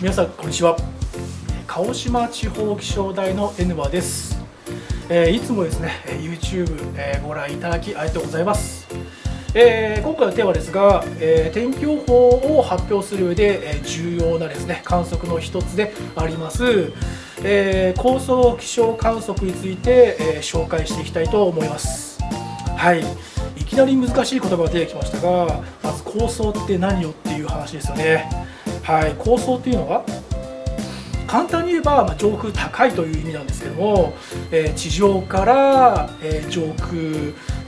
皆さんこんにちは。鹿児島地方気象台の N バです、えー、いつもですね YouTube、えー、ご覧いただきありがとうございます、えー、今回のテーマですが、え天気予報を発表する上で、え重要なですね観測の一つであります、え高層気象観測について、え紹介していきたいと思います。はい。いきなり難しい言葉が出てきましたがまず高層って何よっていう話ですよね。はい、高層というのは簡単に言えば、まあ、上空高いという意味なんですけども、えー、地上から、えー、上空、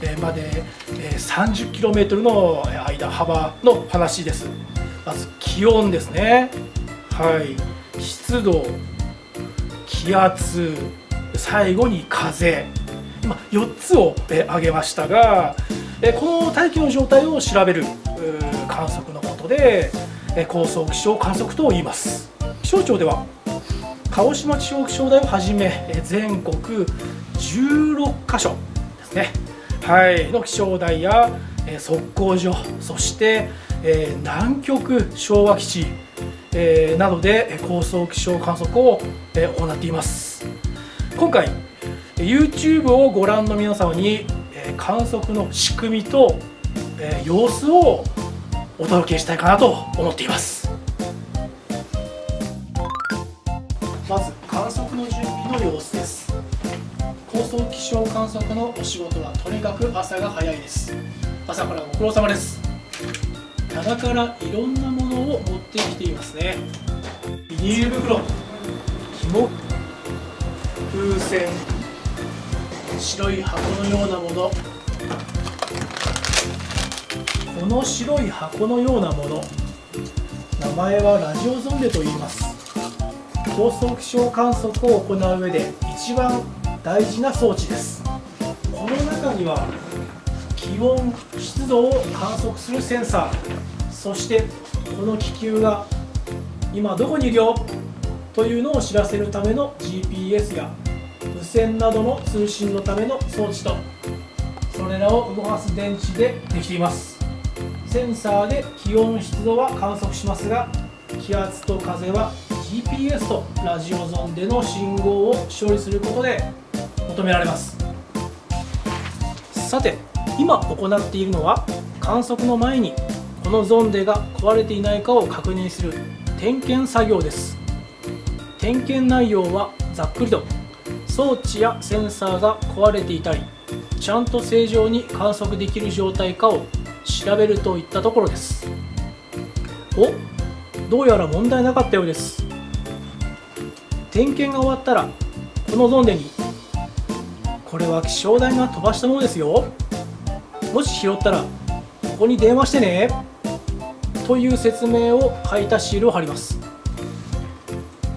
えー、まで、え 30km の間幅の話です。まず気温ですね。はい湿度気圧最後に風。今4つを、え挙げましたが、えこの大気の状態を調べる。観測のことで高層気象観測と言います。気象庁では鹿児島地方気象台をはじめ全国16カ所ですねはいの気象台や測候所そして、え南極昭和基地、えなどで高層気象観測を、え行っています。今回 YouTube をご覧の皆様に、え観測の仕組みと、え様子をお届けしたいかなと思っています。まず観測の準備の様子です。高層気象観測のお仕事はとにかく朝が早いです。朝からご苦労様です。棚からいろんなものを持ってきていますね。ビニール袋紐風船白い箱のようなもの。この白い箱のようなもの。名前はラジオゾンデと言います。高層気象観測を行う上で一番大事な装置です。この中には気温湿度を観測するセンサー。そしてこの気球が今どこにいるよというのを知らせるための GPS や無線などの通信のための装置とそれらを動かす電池でできています。センサーで気温湿度は観測しますが気圧と風は GPS とラジオゾンでの信号を処理することで求められます。さて今行っているのは観測の前にこのゾンデが壊れていないかを確認する点検作業です。点検内容はざっくりと装置やセンサーが壊れていたりちゃんと正常に観測できる状態かを調べるといったところです。おどうやら問題なかったようです。点検が終わったらこのゾンデにこれは気象台が飛ばしたものですよ。もし拾ったらここに電話してね。という説明を書いたシールを貼ります。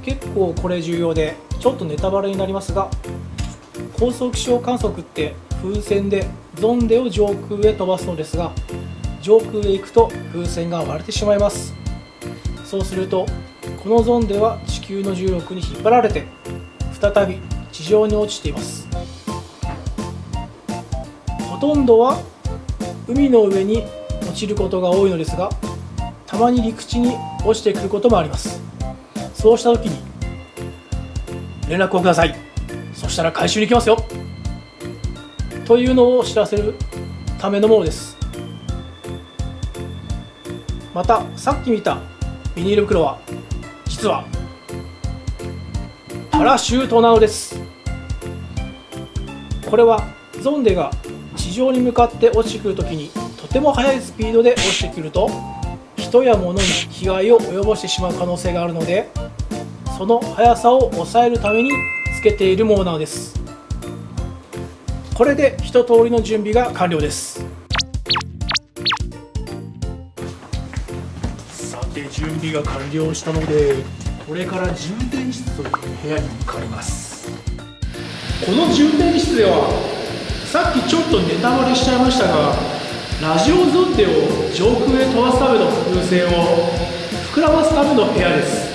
結構これ重要でちょっとネタバレになりますが高層気象観測って風船でゾンデを上空へ飛ばすのですが上空へ行くと風船が割れてしまいます。そうするとこのゾンデは地球の重力に引っ張られて再び地上に落ちています。ほとんどは海の上に落ちることが多いのですがたまに陸地に落ちてくることもあります。そうした時に連絡をください。そしたら回収に行きますよ。というのを知らせるためのものです。またさっき見たビニール袋は実はパラシュートなのです。これはゾンデが地上に向かって落ちてくるときにとても速いスピードで落ちてくると人や物に被害を及ぼしてしまう可能性があるのでその速さを抑えるためにつけているものなのです。これで一通りの準備が完了です。さて準備が完了したのでこれから充電室という部屋に向かいます。この充電室ではさっきちょっとネタバレしちゃいましたがラジオゾンデを上空へ飛ばすための風船を膨らますための部屋です。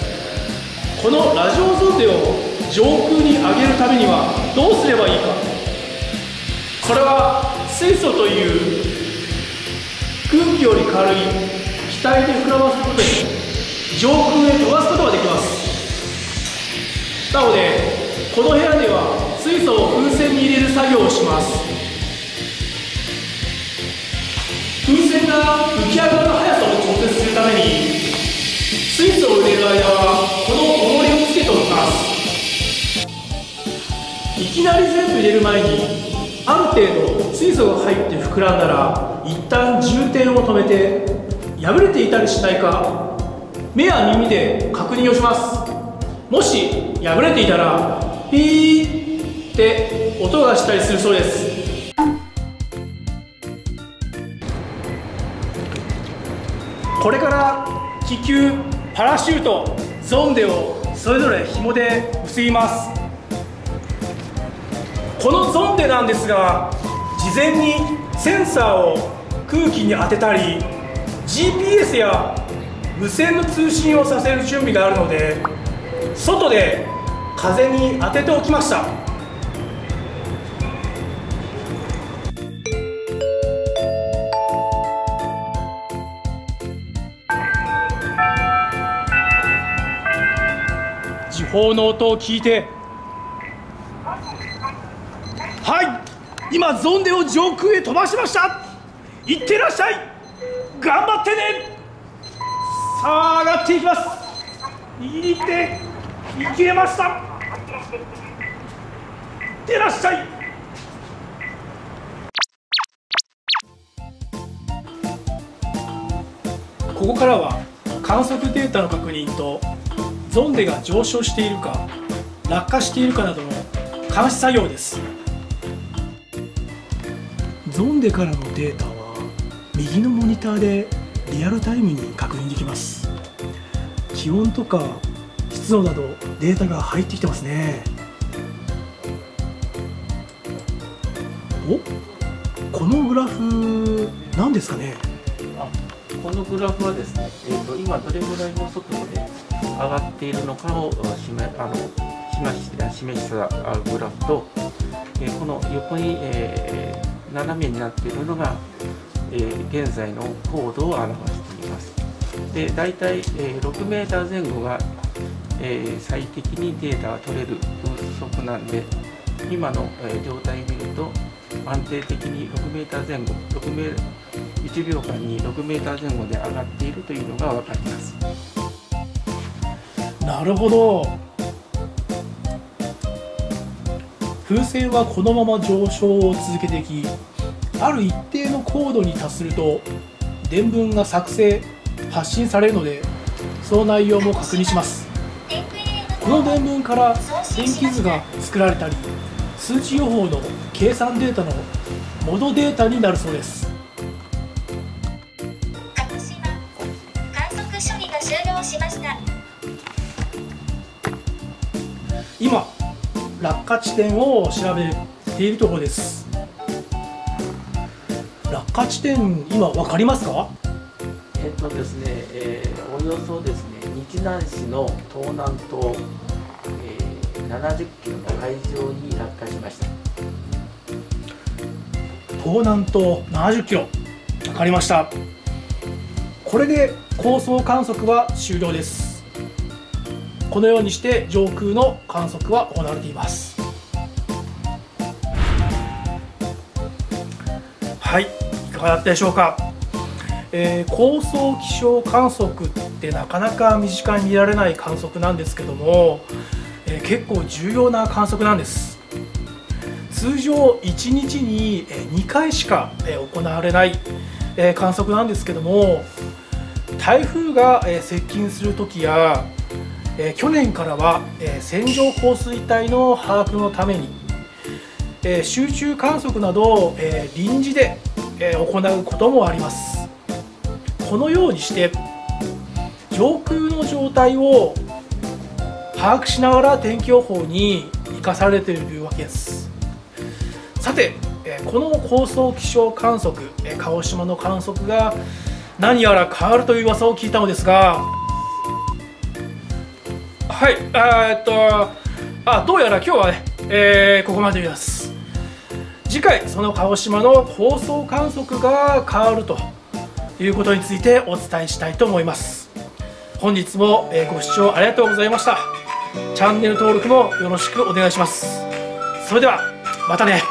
このラジオゾンデを上空に上げるためにはどうすればいいか。これは水素という空気より軽い気体で膨らますことで上空へ飛ばすことができます。なのでこの部屋では水素を風船に入れる作業をします。風船が浮き上がる速さを調節するために水素を入れる間はこの重りをつけておきます。いきなり全部入れる前にある程度水素が入って膨らんだら一旦充填を止めて破れていたりしないか目や耳で確認をします。もし破れていたらピーって音がしたりするそうです。これから気球パラシュートゾンデをそれぞれ紐で結びます。このゾンデなんですが事前にセンサーを空気に当てたり GPS や無線の通信をさせる準備があるので外で風に当てておきました。時報の音を聞いてはい今ゾンデを上空へ飛ばしました。いってらっしゃい。頑張ってね。さあ上がっていきます。右に行って行けました。いってらっしゃい。ここからは観測データの確認とゾンデが上昇しているか落下しているかなどの監視作業です。ゾンデからのデータは右のモニターでリアルタイムに確認できます。気温とか湿度などデータが入ってきてますね。お？このグラフ何ですかね？このグラフはですね、えーと、今どれぐらいの速度で上がっているのかを示あの示し示したグラフと、えー、この横に、えー、斜めになっているのが、えー、現在の高度を表しています。で大体、えー、6メーター前後が、えー、最適にデータが取れる風速なんで今の、えー、状態を見ると安定的に6メーター前後6メ1秒間に6メーター前後で上がっているというのが分かりますなるほど風船はこのまま上昇を続けていきある一定の高度に達すると伝聞が作成発信されるのでその内容も確認します。この伝聞から天気図が作られたり数値予報の計算データのモドデータになるそうです。鹿児島観測処理が終了しました。今落下地点を調べているところです。落下地点今分かりますか？えっ、とですね、えー、およそですね日南市の東南東、えー、70キロの海上に落下しました。東南東70キロ。分かりました。これで高層観測は終了ですこのようにして上空の観測は行われています。はいいかがだったでしょうか、えー、高層気象観測ってなかなか身近に見られない観測なんですけども、えー、結構重要な観測なんです。通常1日に2回しか行われない観測なんですけども台風が接近する時やえ去年からはえ線状降水帯の把握のためにえ集中観測などを、え臨時でえ行うこともあります。このようにして上空の状態を把握しながら天気予報に生かされているわけです。さてこの高層気象観測鹿児島の観測が何やら変わるという噂を聞いたのですがはいえっとあどうやら今日はね、えー、ここまでです。次回その鹿児島の高層観測が変わるということについてお伝えしたいと思います。本日もえーご視聴ありがとうございました。チャンネル登録もよろしくお願いします。それではまたね。